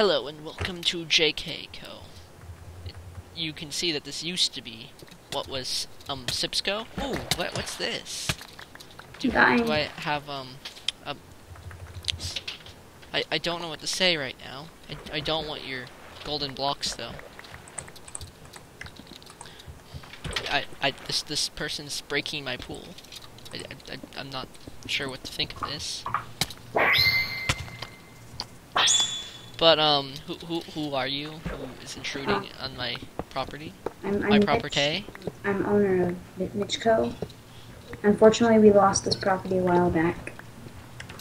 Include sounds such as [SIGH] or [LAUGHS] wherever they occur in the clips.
Hello and welcome to JK Co. You can see that this used to be what was um Sipsco. Oh, what what's this? Do, do I have um a I I don't know what to say right now. I I don't want your golden blocks though. I I this this person's breaking my pool. I, I, I I'm not sure what to think of this. But um, who who who are you? Who is intruding on my property? I'm, My I'm property? Mitch. I'm owner of Mitchco. Unfortunately, we lost this property a while back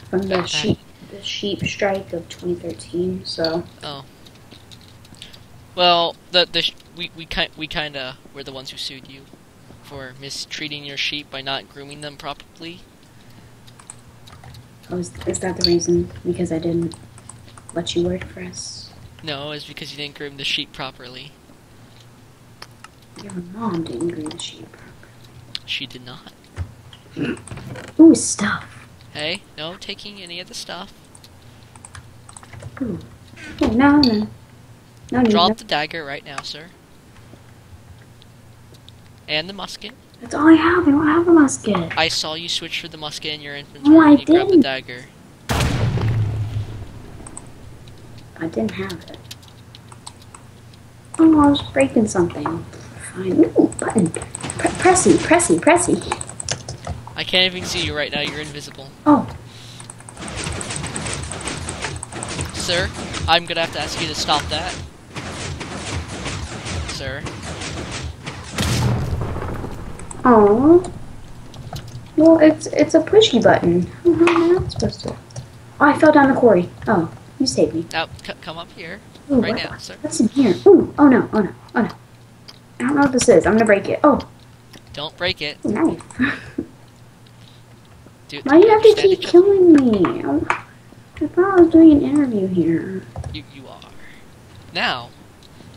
from the Back- sheep the sheep strike of 2013. So Oh. Well, the the we we kind we kind of were the ones who sued you for mistreating your sheep by not grooming them properly. oh, is, is that the reason? Because I didn't let you work for us. No, it's because you didn't groom the sheep properly. Your mom didn't groom the sheep. properly. She did not. [CLEARS THROAT] Ooh, stuff. Hey, no taking any of the stuff. Ooh. Oh, no, no. No. Drop no- the dagger right now, sir. And the musket. That's all I have. I don't have a musket. I saw you switch for the musket in your inventory. No, I you grabbed the didn't. dagger. I didn't have it. Oh, I was breaking something. Fine. Ooh, button. Pre- pressy, pressy, pressy. I can't even see you right now. You're invisible. Oh, Sir, I'm gonna have to ask you to stop that. Sir. oh. Well, it's it's a pushy button. How am I not supposed to? Oh, I fell down the quarry. Oh, you saved me. Now, c- come up here. Ooh, right what- now, sir. What's in here? Ooh, oh no, oh no, oh no. I don't know what this is. I'm gonna break it. Oh, Don't break it. knife. Do, Why do you have to keep killing me? Oh, I thought I was doing an interview here. You, you are. Now,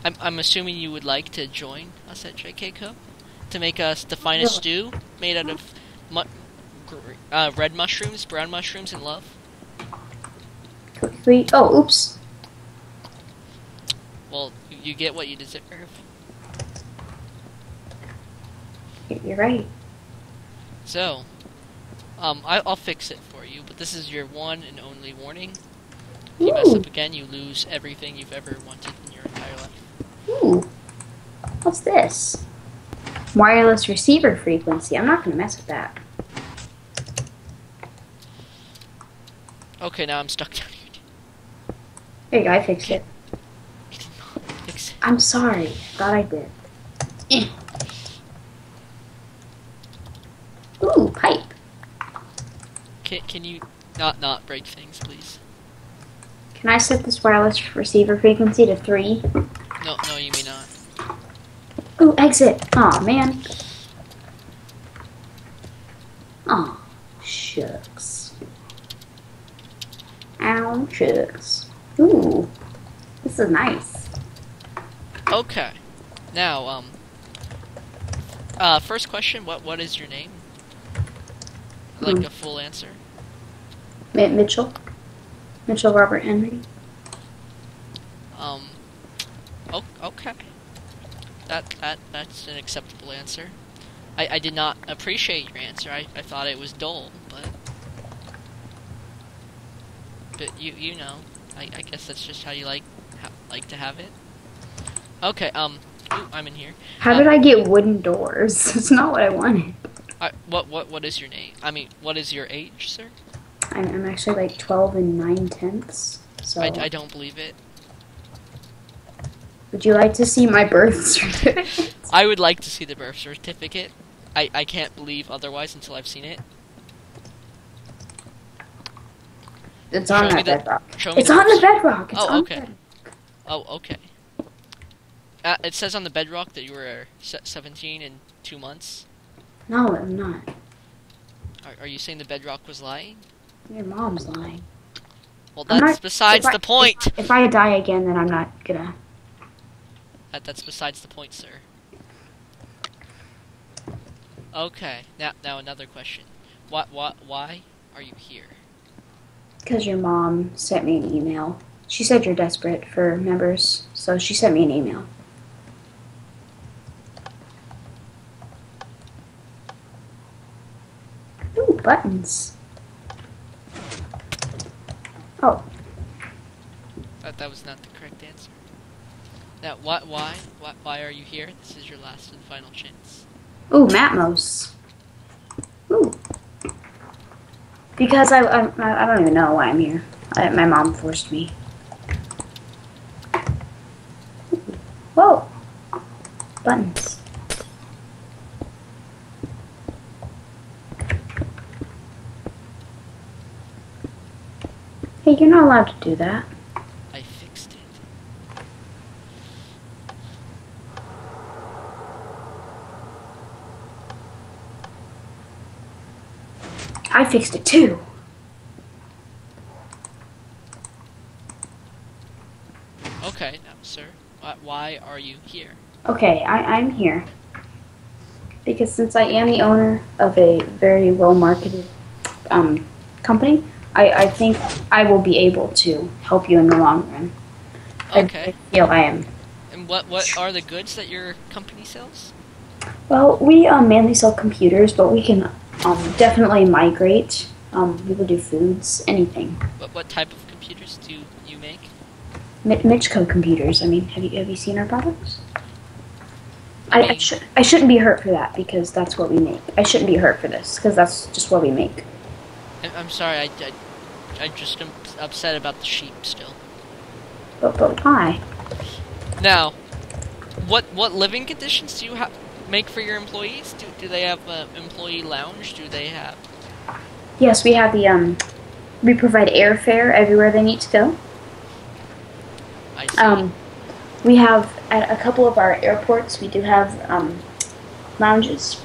I'm, I'm assuming you would like to join us at JK Co To make us the finest stew made out of mu- gr- uh, red mushrooms, brown mushrooms, and love. Wait, oh, oops. Well, you, get what you deserve. You're right. So, um, I, I'll fix it for you, but this is your one and only warning. If you mess up again, you lose everything you've ever wanted in your entire life. ooh. What's this? Wireless receiver frequency. I'm not gonna mess with that. Okay, now I'm stuck. There you go. I fixed it. You did not fix. I'm sorry. Thought I did. Eh. Ooh, pipe. Can, can you not not break things, please? Can I set this wireless receiver frequency to three? No, no, you may not. Ooh, exit. Aw, man. Aw, shucks. Ow, shucks. Ooh, this is nice. Okay. Now, um. Uh, first question. What what is your name? Like Hmm. a full answer. Mi- Mitchell? Mitchell Robert Henry? Um. Oh, okay. That that that's an acceptable answer. I I did not appreciate your answer. I I thought it was dull, but. But you you know, I I guess that's just how you like ha- like to have it. Okay. Um. Ooh, I'm in here. How did I get wooden doors? [LAUGHS] It's not what I wanted. I, what what what is your name? I mean, what is your age, sir? I'm, I'm actually like 12 and 9 tenths. So, I, I don't believe it. would you like to see my birth [LAUGHS] certificate? I would like to see the birth certificate. I, I can't believe otherwise until I've seen it. It's on that the- bedrock. It's on the bedrock. It's Oh, on okay. the. Oh, okay. Uh, it says on the bedrock that you were 17 in two months. No, I'm not. Are, are you saying the bedrock was lying? Your mom's lying. Well, that's not- besides if I- the point. If I die again, then I'm not gonna. That, that's besides the point, sir. Okay, now now another question. What what why are you here? Because your mom sent me an email. She said you're desperate for members, so she sent me an email. Ooh, buttons. Oh, That that was not the correct answer. That what? Why? Why? Why are you here? This is your last and final chance. ooh, Matmos. Ooh. Because I, I, I don't even know why I'm here. I, my mom forced me. Whoa. Buttons. Hey, you're not allowed to do that. I fixed it. I fixed it too. Okay, now, sir. Why, are you here? Okay, I, I'm here. Because since I am the owner of a very well marketed um, company, I, I think I will be able to help you in the long run. Okay. I feel I am. And what what are the goods that your company sells? Well, we um, mainly sell computers, but we can um, definitely migrate. Um, we will do foods, anything. What what type of computers do you make? Mi- Mitchco computers. I mean, have you have you seen our products? I, I, should, I shouldn't be hurt for that because that's what we make. I shouldn't be hurt for this because that's just what we make. I- I'm sorry. I, I I'm just um, upset about the sheep still. But but why? Now, what what living conditions do you have make for your employees? Do do they have an employee lounge? Do they have Yes, we have the um, we provide airfare everywhere they need to go. I see. Um, we have at a couple of our airports. We do have um, lounges,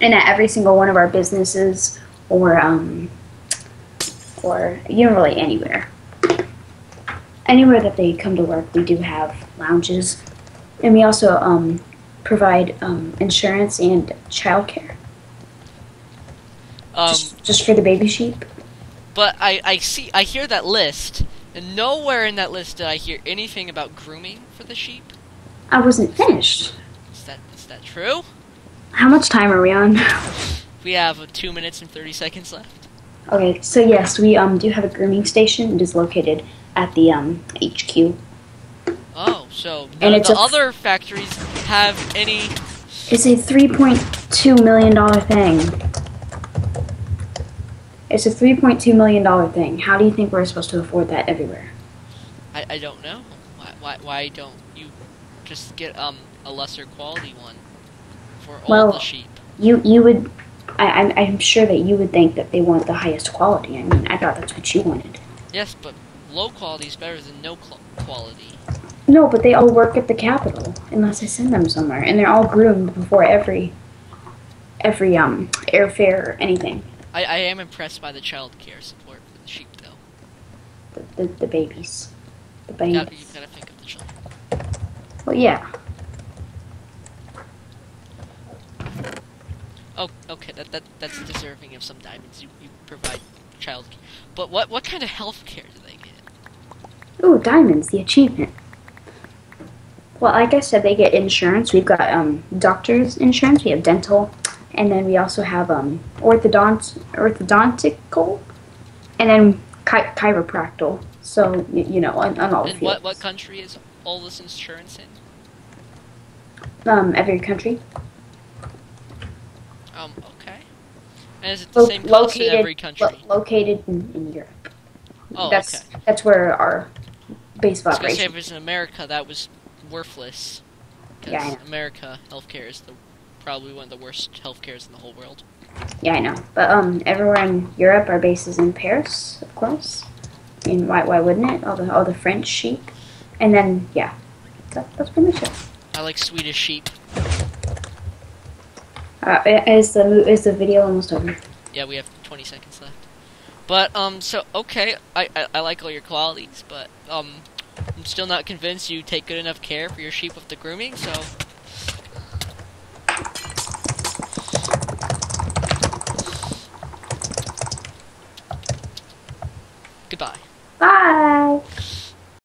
and at every single one of our businesses, or um, or you know, really anywhere, anywhere that they come to work, we do have lounges, and we also um, provide um, insurance and childcare um, just, just for the baby sheep. but I I see I hear that list, and nowhere in that list did I hear anything about grooming for the sheep. I wasn't finished. Is that is that true? How much time are we on? We have uh, two minutes and thirty seconds left. Okay, so yes, we um do have a grooming station. It is located at the um HQ. So And none of it's the other factories have any. It's a three point two million dollar thing. It's a three point two million dollar thing. How do you think we're supposed to afford that everywhere? I, I don't know. Why, why why don't you just get um a lesser quality one for all Well- the sheep? You you would. I, I'm, I'm sure that you would think that they want the highest quality. I mean, I thought that's what you wanted. Yes, but low quality is better than no quality. No, but they all work at the Capitol, unless I send them somewhere, and they're all groomed before every every um airfare or anything. I, I am impressed by the child care support for the sheep, though. The the, the babies, the babies. gotta, you gotta think of the children. Well, yeah. Oh, okay, that, that that's deserving of some diamonds. You, you provide child care. But what what kind of health care do they get? Ooh, diamonds, the achievement. Well, like I said, they get insurance. We've got um, doctor's insurance. We have dental, and then we also have um, orthodont orthodontical, and then chi- chiropractic. So you, you know, on, on all And what what country is all this insurance in? Um, every country. Um, okay. And is it the Lo- same cost in every lo- country? located in, in Europe. Oh, that's okay. that's where our base of say if it was in America, that was worthless. Because Yeah, I know. America healthcare is the probably one of the worst healthcares in the whole world. Yeah, I know. But um, everywhere in Europe, our base is in Paris, of course. I mean, why, why wouldn't it? All the all the French sheep, and then yeah, that, that's pretty much it. I like Swedish sheep. Uh, is the is the video almost over? Yeah, we have 20 seconds left. But um, so okay, I, I I like all your qualities, but um, I'm still not convinced you take good enough care for your sheep with the grooming. So